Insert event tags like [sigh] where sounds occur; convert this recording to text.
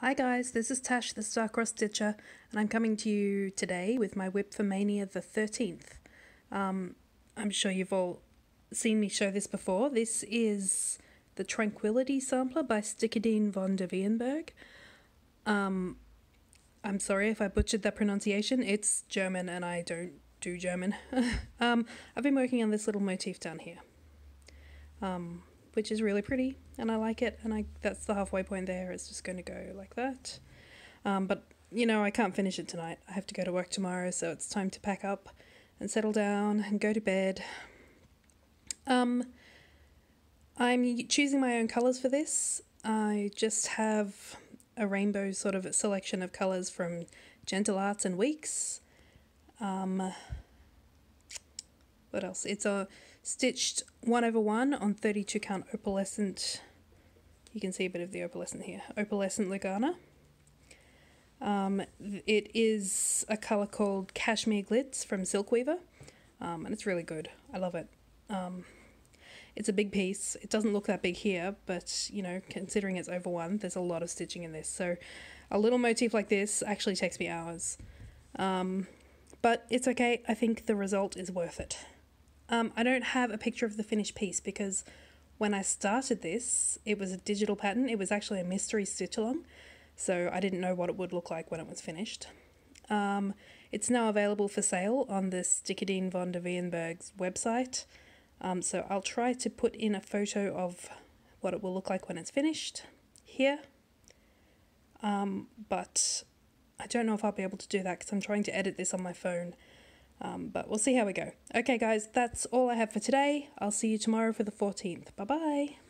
Hi guys, this is Tash the Star-Crossed Stitcher, and I'm coming to you today with my whip for Maynia the 13th. Um, I'm sure you've all seen me show this before. This is the Tranquility Sampler by Stickideen von der Wiehenberg. Um, I'm sorry if I butchered that pronunciation. It's German and I don't do German. [laughs] um, I've been working on this little motif down here, um, which is really pretty and I like it. And I that's the halfway point there. It's just going to go like that. Um, but you know, I can't finish it tonight. I have to go to work tomorrow, so it's time to pack up and settle down and go to bed. Um, I'm choosing my own colours for this. I just have a rainbow sort of selection of colours from Gentle Arts and Weeks. Um, what else? It's a stitched 1 over 1 on 32 count opalescent. You can see a bit of the opalescent here. Opalescent Lugana. Um, it is a colour called Cashmere Glitz from Silkweaver, um, and it's really good. I love it. Um, it's a big piece. It doesn't look that big here, but you know, considering it's over one, there's a lot of stitching in this. So a little motif like this actually takes me hours. Um, but it's okay. I think the result is worth it. Um, I don't have a picture of the finished piece because when I started this, it was a digital pattern. It was actually a mystery stitch along, so I didn't know what it would look like when it was finished. Um, it's now available for sale on the Stickideen von der Wiehenberg's website. Um, so I'll try to put in a photo of what it will look like when it's finished here. Um, but I don't know if I'll be able to do that because I'm trying to edit this on my phone. Um, but we'll see how we go. Okay, guys, that's all I have for today. I'll see you tomorrow for the 14th. Bye bye.